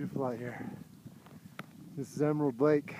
beautiful out here. This is Emerald Lake.